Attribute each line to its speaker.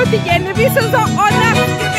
Speaker 1: Heute gerne wissen so,